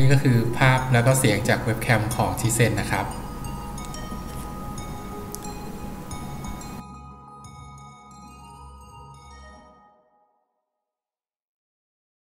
นี่ก็คือภาพแล้วก็เสียงจากเว็บแคมของทีเซนนะครับ